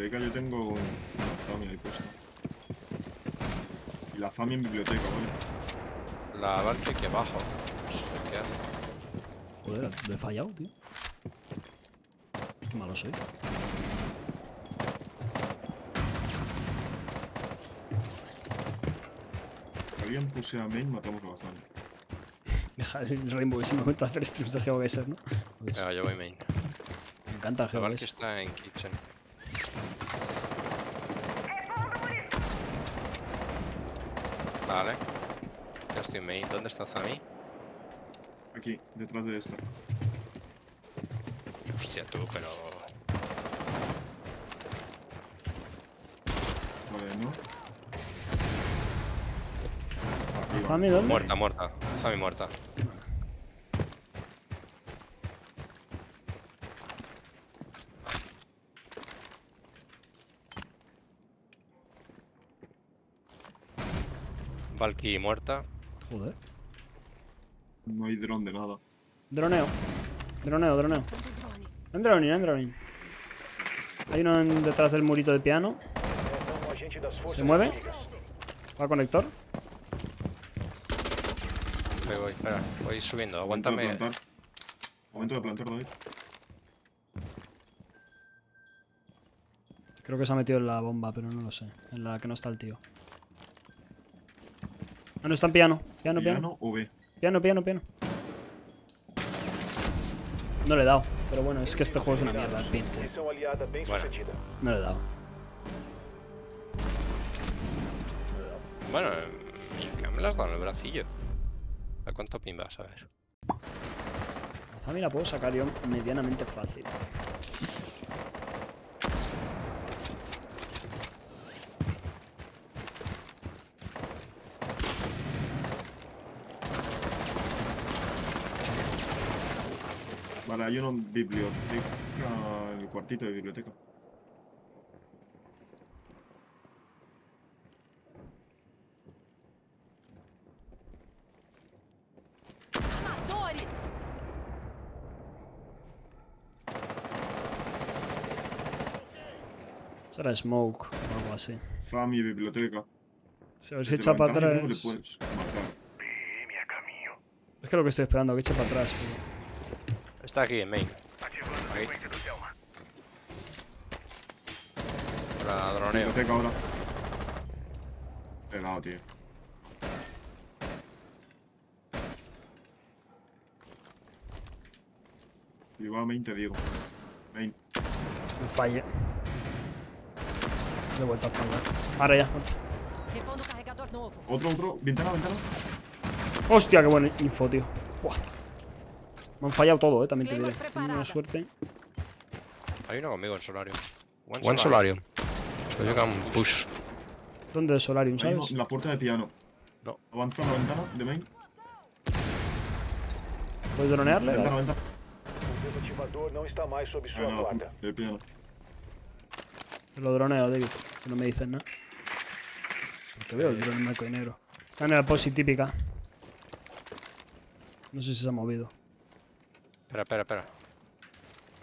Biblioteca yo tengo un- una FAMI ahí puesta. Y la FAMI en biblioteca, ¿vale? La Valkyrie aquí abajo. No sé qué hace. Joder, lo he fallado, tío. Qué malo soy. Alguien puse a main, matamos a la FAMI. Deja el Rainbow que si me gusta hacer streams de GeoGuessr, ¿no? Pues, Venga, yo voy main. me encanta el La Valkyrie GeoGuessr. está en kitchen. Vale. Ya estoy main. ¿Dónde está Zami? Aquí, detrás de esta. Hostia, tú, pero. Vale, ¿no? ¿Fami dónde? Muerta, muerta. Zami muerta. Valky muerta. Joder. No hay dron de nada. Droneo. Droneo, droneo. En droning, en droning. Hay uno en- detrás del murito de piano. ¿Se mueve? ¿Va a conector? Voy, voy, espera. Voy subiendo. Momento de Aguántame. plantar. Momento de plantar, David. Creo que se ha metido en la bomba, pero no lo sé. En la que no está el tío. Ah, no está en piano. Piano, piano. ¿Piano o B? Piano, piano, piano. No le he dado. Pero bueno, es que este juego es una mierda, el pin. Bueno. No le he dado. Bueno, eh, me las has dado en el bracillo. ¿A cuánto pin vas a ver? A Zami la puedo sacar yo medianamente fácil. Hay uno en biblioteca. El cuartito de biblioteca. Amadores! Será smoke o algo así. FAMI biblioteca. Si a ver si Desde echa para atrás. Es que lo que estoy esperando, que eche para atrás. pero- Está aquí en main. Ahí. La droneo. Ahora. He dado, tío. A main, te digo. Main. Me falle. Le he vuelto a fallar. Ahora ya. Otro, otro. Ventana, ventana. Hostia, qué buena info, tío. Buah. Me han fallado todo, eh, también te diré. Una suerte. Hay uno conmigo en Solarium. One, One Solarium. Estoy llegando un push. ¿Dónde es Solarium, no, sabes? en la puerta de piano. No. Avanza la ventana de main. ¿Puedes dronearle? Ventana, ventana. Ah, no, de piano. Te lo droneo, David. Que no me dices nada. Porque veo el drone en blanco y negro. Está en la posi típica. No sé si se ha movido. Espera, espera, espera.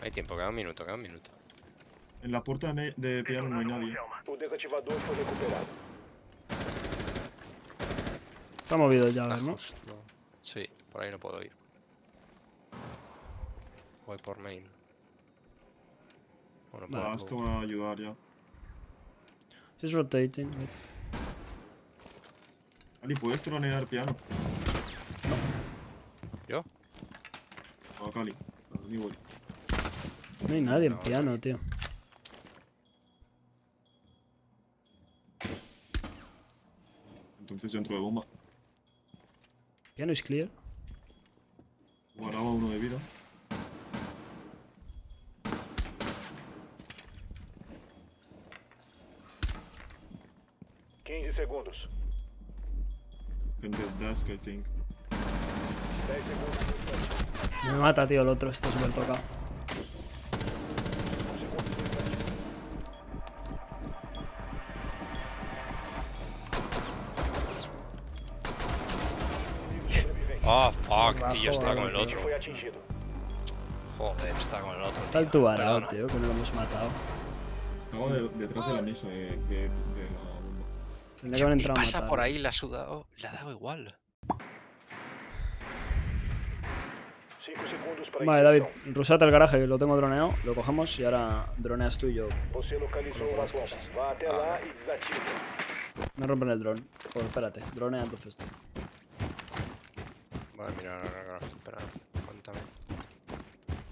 Hay tiempo, queda un minuto, queda un minuto. En la puerta de, piano no hay nadie. Ha movido ya, Está ¿no? Sí, por ahí no puedo ir. Voy por main. Bueno, por Vas, te voy a ayudar ya. He's rotating. wait. Ali, ¿puedes tronear piano? ¿Yo? No, Cali. No hay nadie en piano, tío. Entonces dentro de bomba. Piano is clear. Guardaba uno de vida. Segundos. En the desk, I think. 10 segundos. Me mata, tío, el otro. Está súper tocado. Oh, fuck, Bajo, tío, estaba con el otro. Joder, está con el otro. Está el tío. tubarao, Perdona. tío, que no lo hemos matado. Estaba de- detrás de la mesa de, de- de la bomba. Que haber Y pasa matar. por ahí, la ha sudado, le ha dado igual. 5 segundos para Vale, David, rusate el garaje, que lo tengo droneado, lo cogemos y ahora droneas tú y yo. Las cosas. Me rompen el dron. Pues espérate, dronea entonces tú. Vale, mira, no, no, no, espera, cuéntame.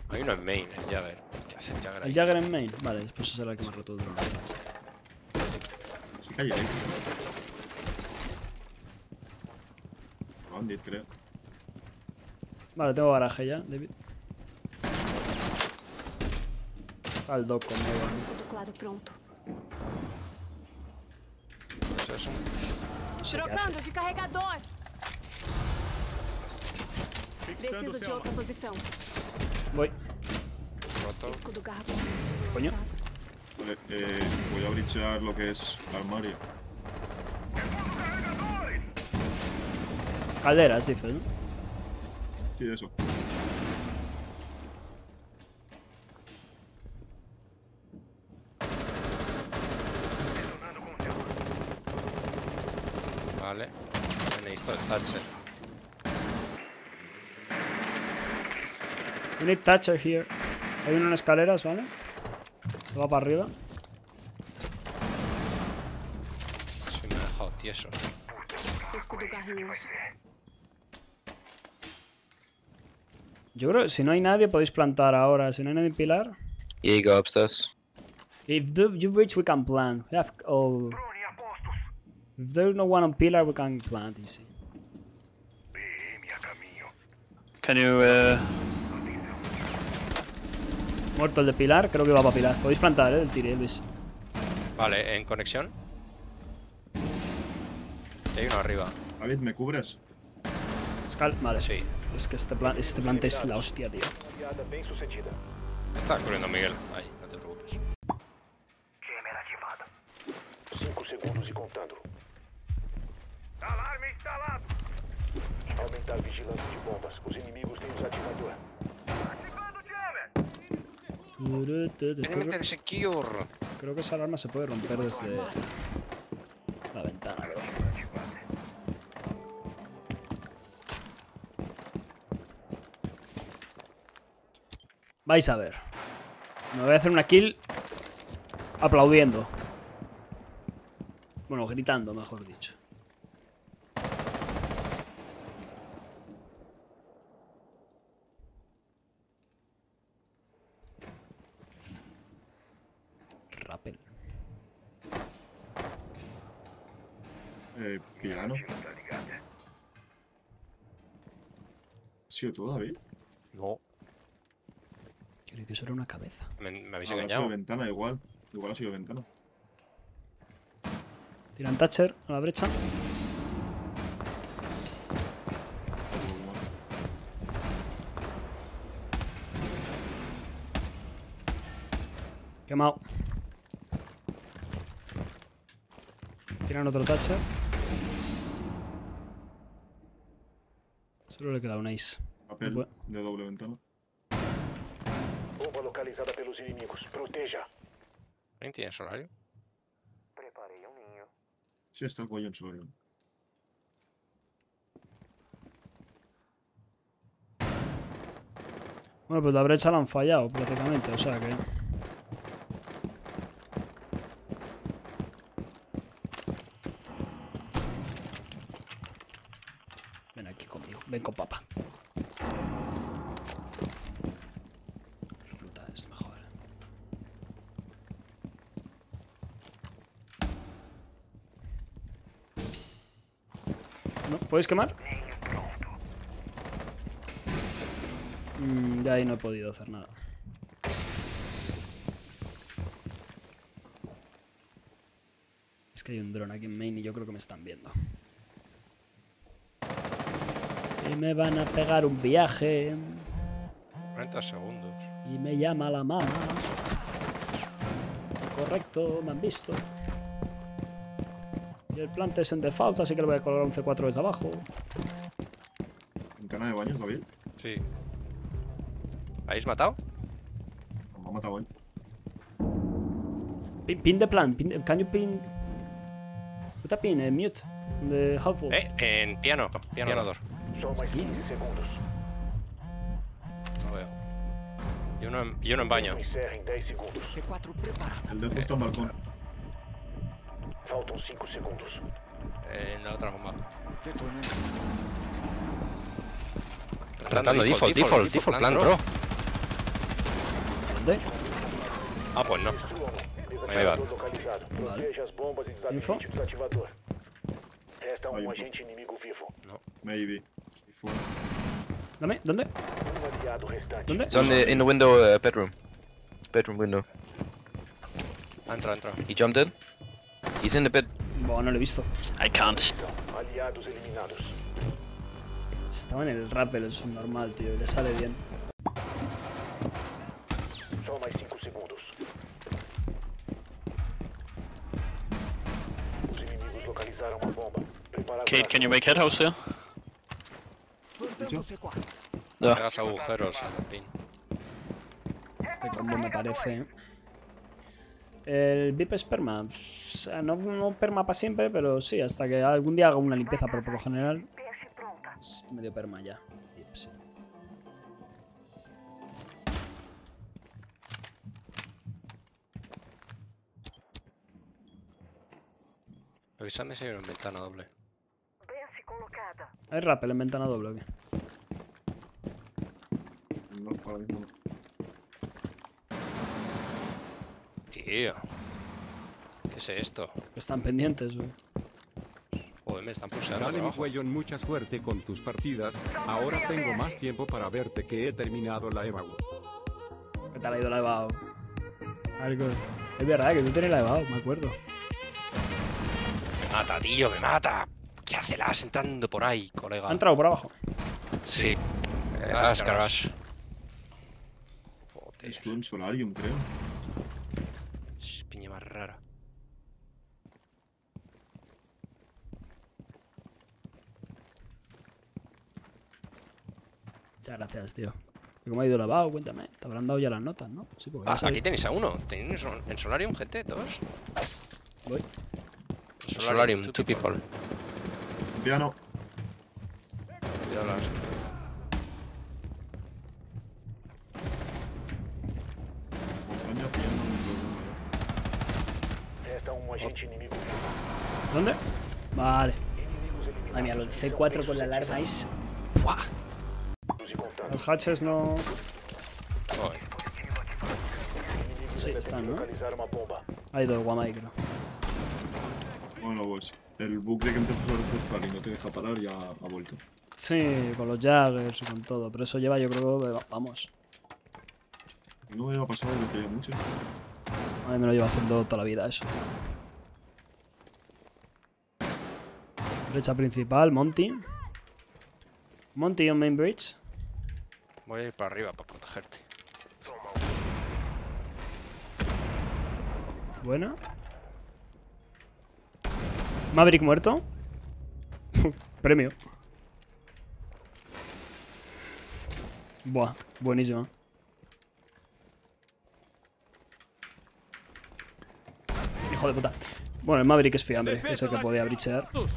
Hay uno en main, el Jagger. ¿Qué hace el Jagger ahí? ¿El Jagger en main? Vale, después será el que me ha roto el drone. Se cae ahí. Bandit, creo. Vale, tengo garaje ya, David. Al doc conmigo. Tudo claro, pronto. Sé qué hace. Trocando de carregador. Preciso de outra posição. Voy. roto. Coño. Vale, eh, voy a brichear lo que es armario. Calderas, dices, ¿no? Sí, eso. Vale. Me necesito el Thatcher. We need Thatcher here. Hay uno en escaleras, ¿vale? Se va para arriba. Sí, me ha dejado tieso. Escudo garrinhoso. Yo creo que si no hay nadie podéis plantar ahora. Si no hay nadie en pilar. Yeah, you go upstairs. If the, you reach, we can plant. We have all. If there's no one on pillar, we can plant easy. Can you, uh... Muerto el de pilar, creo que va para pilar. Podéis plantar, eh, el tire, Luis. Vale, en conexión. Y hay uno arriba. David, ¿me cubres? Scal, vale. Sí. Es que este, plan, este plante es la hostia, tío. Está corriendo Miguel. Ahí, no te preocupes. 5 segundos e contando. Alarme instalado. Aumentar vigilância de bombas. Os inimigos têm desativador. Enemy secure. Creo que esa alarma se puede romper desde Vais a ver. Me voy a hacer una kill aplaudiendo. Bueno, gritando, mejor dicho. Rappel. Eh, piano. ¿Ha sido tú, David? No. Que eso era una cabeza. Me, me habéis Ah, ha sido engañado. ventana, igual. Igual ha sido ventana. Tiran Thatcher a la brecha. Quemado. Tiran otro Thatcher. Solo le queda un ace. Papel de doble ventana. Bomba localizada pelos inimigos. Proteja. ¿Alguien tiene solario? Preparei um ninho. Está el cuello en suelo. Bueno, pues la brecha la han fallado prácticamente, o sea que... ¿No? ¿Puedes quemar? Mm, ya ahí no he podido hacer nada. Es que hay un dron aquí en main y yo creo que me están viendo. Y me van a pegar un viaje. 40 segundos. Y me llama la mamá. Correcto, me han visto. Y el plante es en default, así que le voy a colgar un C4 desde abajo. Ventana de baños, David. Sí. ¿La habéis matado? Me ha matado él. Pin, pin the plan. Pin, can you pin... Put a pin, eh, mute. The helpful. Eh, en piano. Piano. Só mais Sim. 15 segundos. No veo. Y uno en, y uno en baño. Encerra 10 segundos. El defo está en balcón. Faltam 5 segundos. En la otra bomba. Plantando default, default, default, plan, bro. ¿Dónde? Ah, pues no. Info. desabilite o desativador. Resta Aí, info. agente inimigo vivo. Maybe. Dame, ¿dónde? ¿Dónde? It's on the, in the window, uh, bedroom. Bedroom window. Entra, entra. He jumped in. He's in the bed. Buah, no lo he visto. I can't. Aliados eliminados. Estaba en el rappel, es un normal, tío. y Le sale bien. Só mais 5 segundos. Os inimigos localizaram uma bomba. Preparado Kate, can you make head house here? Yeah. Hagas agujeros en el pin. Este combo me parece. El VIP es perma. O sea, no, no perma para siempre, pero sí, hasta que algún día haga una limpieza, pero por lo general. Es medio perma ya. Sí. Avísame si hay una ventana doble. ¿Hay rappel en ventana doble o qué? No, ahora mismo no. Tío. ¿Qué es esto? Están pendientes, güey. Joder, me están pulsando Dale, mi cuello, mucha suerte con tus partidas. Ahora tengo más tiempo para verte que he terminado la EVAU. ¿Qué tal ha ido la Evao? Algo. Es verdad que tú tienes la Evao, me acuerdo. Me mata, tío, me mata. ¿Qué hace las entrando por ahí, colega? Ha entrado por abajo. Sí. Eh. Garage. Joder, Esto en Solarium, creo. es piña más rara. Muchas gracias, tío. ¿Cómo ha ido la Evao? Cuéntame. Te habrán dado ya las notas, ¿no? Sí, porque Ah, aquí tenéis a uno. ¿Tenéis en Solarium, gente? ¿Todos? Voy. Solarium, two people. Piano. Cuidado las- Montaña, piano. Vivo. ¿Dónde? Vale. Madre mía, lo del C4 con la alarma es. ¡Buah! Los hatches no. Sí, están, ¿no? localizar uma bomba. Ha ido Guamai, creo. Bueno, pues el bug de que empezó a reforzar y no te deja parar ya ha vuelto. Sí, con los Jaggers y con todo. Pero eso lleva, yo creo, vamos. No me ha pasado desde mucho. A mí me lo lleva haciendo toda la vida eso. Brecha principal, Monty. Monty on main bridge. Voy a ir para arriba para protegerte. Buena. Maverick muerto. Premio. Buah, buenísima. Hijo de puta. Bueno, el Maverick es fiambre, es el que podía brichear. ¿Cómo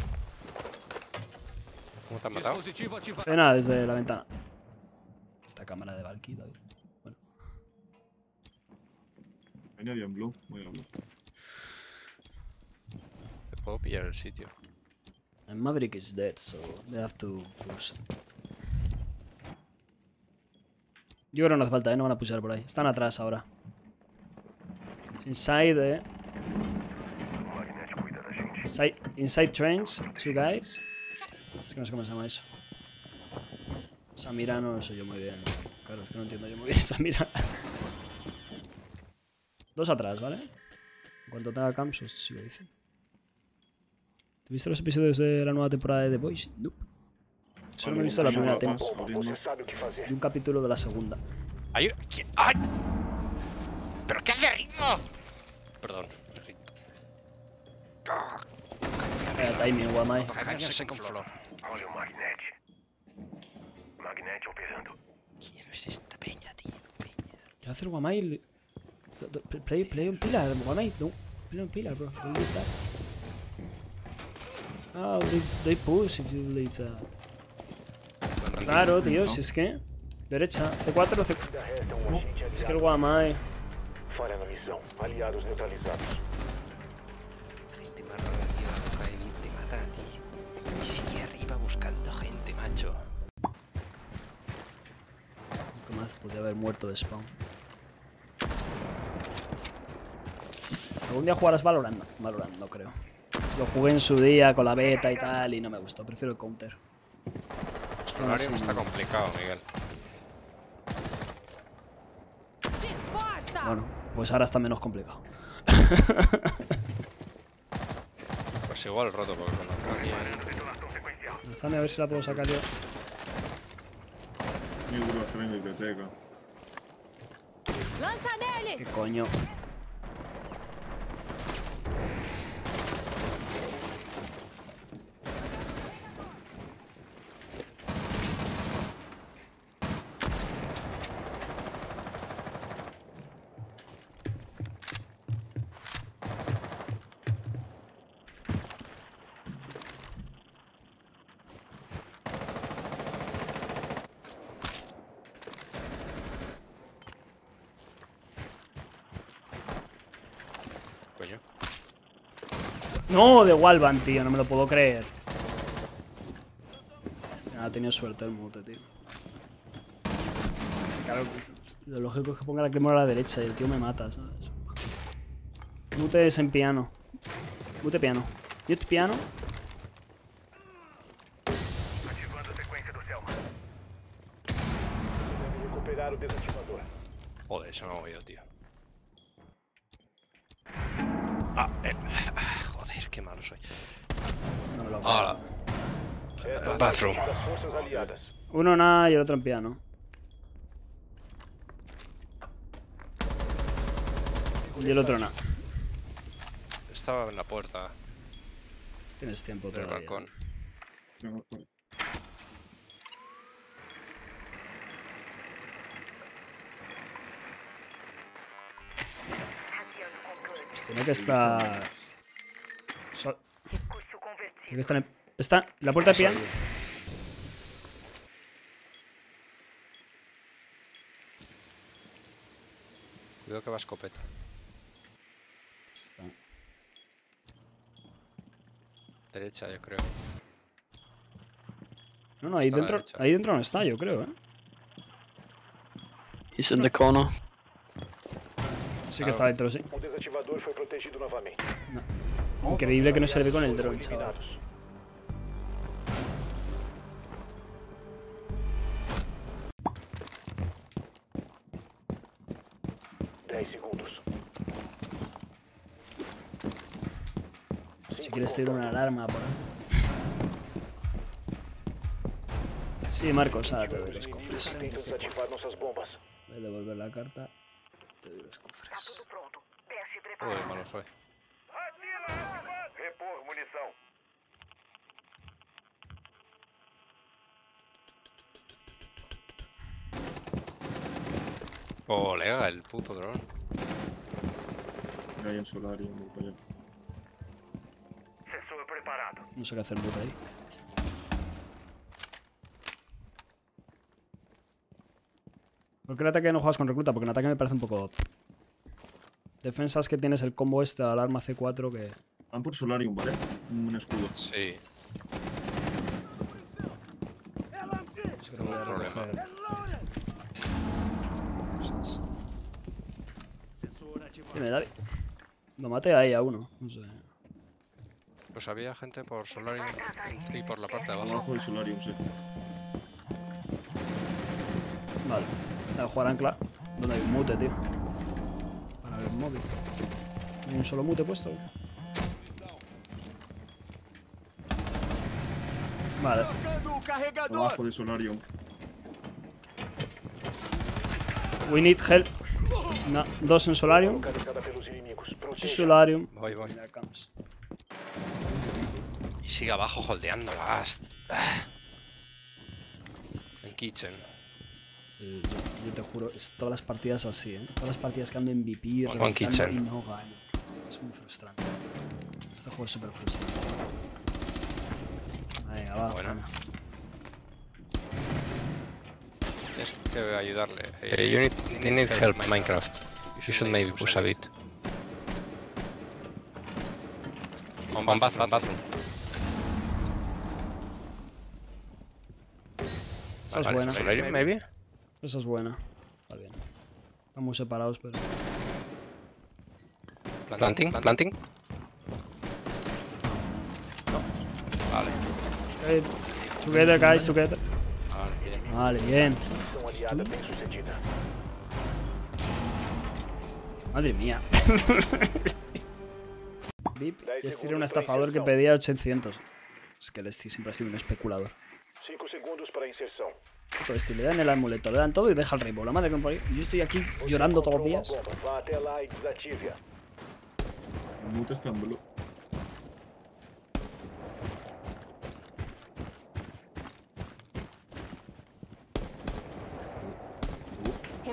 te han matado? Eh, nada, desde la ventana. Esta cámara de Valky, David. Hay nadie en blue. Voy a blue. Te puedo pillar el sitio. And Maverick is dead, so they have to push. Yo creo que no hace falta, ¿eh? No van a pushar por ahí. Están atrás ahora. Inside, eh. Inside, inside trains, two guys. Es que no sé cómo se llama eso. Samira no lo sé yo muy bien. Claro, es que no entiendo yo muy bien Samira. Dos atrás, ¿vale? En cuanto tenga camps, os sigo diciendo. ¿Te viste los episodios de la nueva temporada de The Boys? No. Solo me he visto la primera temporada. Y un capítulo de la segunda. ¡Ay! ¿Qué? ¡Ay! ¿Pero qué hace ritmo? Perdón. ritmo. Ah, timing, con flor. Olha o magnete. Magnete operando. ¿Quién es esta peña, tío? Peña. ¿Qué hace el d- Play, play on pillar, Mohamed. No, play on pillar, bro. Leave that. Oh, they, they push if you leave that. Claro, tío, si es que... Derecha, C4, C... Ainda resta um agente Es que el. Guamai... Falha na missão. Aliados neutralizados. Gente más tío. De Vin te matan a ti. Y sigue arriba buscando gente, macho. Podría haber muerto de spawn. Algún día jugarás Valorant, no, Valorant no creo. Lo jugué en su día con la beta y tal y no me gustó. Prefiero el counter. Solarium está complicado, Miguel. Bueno, pues ahora está menos complicado. Pues igual roto, porque con la. Lanzame a ver si la puedo sacar yo. Estar en biblioteca. Lança ¿Qué? Coño. No, de Walvan, tío, no me lo puedo creer. Ah, ha tenido suerte el mute, tío. Claro, lo lógico es que ponga la crema a la derecha y el tío me mata, ¿sabes? Mute es en piano. Mute piano. Mute piano. Deve recuperar o desativador. Joder, se me ha movido, tío. Soy. No me lo Ahora. Esta é a Bathroom. Uno nada y el otro en piano. Y el otro nada. Estaba en la puerta Tienes tiempo del todavía. balcón. Pues tiene que estar... Tiene que estar en... Está la puerta de piano. Cuidado que va escopeta. Está. Derecha, yo creo. No, no, ahí Está dentro, ahí dentro no está, yo creo, ¿eh? He's in the corner. Sí que está dentro, sí. O desativador foi protegido novamente. Increíble que no se le ve con el drone, chaval. Segundos. Si quieres tirar una alarma por ahí. Sí, Marcos, ahora te doy Os los cofres. Voy a devolver la carta. Te doy los cofres. Joder, malo soy. Colega, el puto dron. Ahí en Solarium, voy para allá. Sensor preparado. No sé qué hacer puta ahí. ¿Por qué el ataque no juegas con recluta? Porque en ataque me parece un poco... Defensas que tienes el combo este, la alarma C4 que... Van por Solarium, ¿vale? Un escudo. Sí. pues creo que voy a Dime, David. Lo maté ahí a uno. No sé. Pues había gente por Solarium y por la parte de abajo. Abajo de Solarium, sí. Vale. Voy a jugar ancla. ¿Dónde hay un mute, tío? Para ver el móvil. ¿Hay un solo mute puesto? Vale. Abajo de Solarium. We need help. No, dos en Solarium. Sí. Solarium. Voy, voy. Y sigue abajo holdeando. Est- ah. En kitchen. Eh, yo, yo te juro, es todas las partidas así, ¿eh? Todas las partidas que ando en VP, y no gano. Es muy frustrante. Este juego es súper frustrante. Venga, va. Bueno. gana. Tienes que ayudarle. Eh, you need, you need help, Minecraft. You should maybe push a bit. On bathroom, bathroom, bathroom. Esa es buena. solarium. Maybe? Esa es buena. Está bien. Estamos separados, pero. Planting, planting. Vale. Okay. Together, guys, together. Vale, bien. Madre mía. Vip, tiré un estafador que pedía 800. Es que Lestie siempre ha sido un especulador. 5 segundos para. Todo esto, le dan el amuleto, le dan todo y deja el rainbow. La madre que me parió. Y Yo estoy aquí llorando todos los días. El mute está en blue.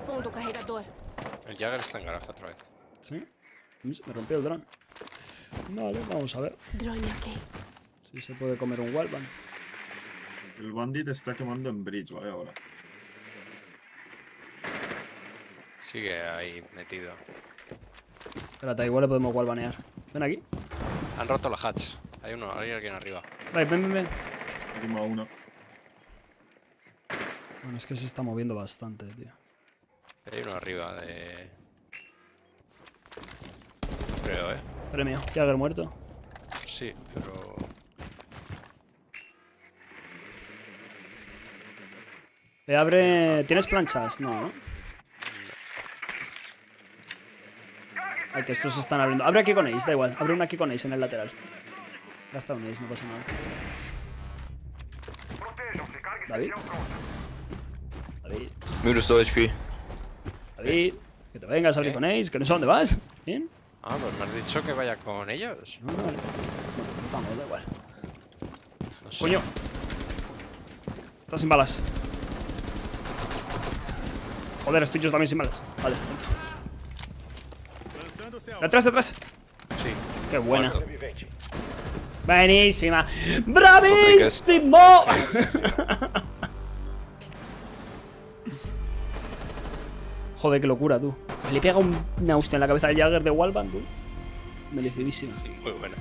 Carregador. El Jagger está en garaje otra vez. ¿Sí? Me rompió el dron. Vale, vamos a ver Drone aqui. si se puede comer un wallbang. El bandit está quemando en bridge, vale, ahora. Sigue ahí metido. Espérate, igual le podemos wallbanear. Ven aquí. Han roto la hatch. Hay uno, hay alguien arriba. Vale, ven, ven, ven. Última una. Bueno, es que se está moviendo bastante, tío. Hay uno arriba de. No creo, eh. Premio, Jagger muerto. Sí, pero. Le abre. ¿Tienes planchas? No, ¿no? Ay, que estos se están abriendo. Abre aquí con Ace, da igual. Abre una aquí con Ace en el lateral. Gasta un Ace, no pasa nada. David. David. 2 HP. David. Que te vengas a abrir ¿Qué? con Ace. Que no sé dónde vas. ¿Bien? Ah, pues me has dicho que vaya con ellos. No, no. Bueno, cruzamos, da igual. No sé. Coño. Estás sin balas. Joder, estoy yo también sin balas. Vale. Detrás, detrás. Sí. Qué buena. Vivente. Buenísima. ¡Bravísimo! Joder, qué locura, tú. Me le pega un- una hostia en la cabeza al Jagger de Wallbang, tú. Merecidísima. Sí, muy buena.